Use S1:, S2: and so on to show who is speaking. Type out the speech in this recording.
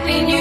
S1: Happy New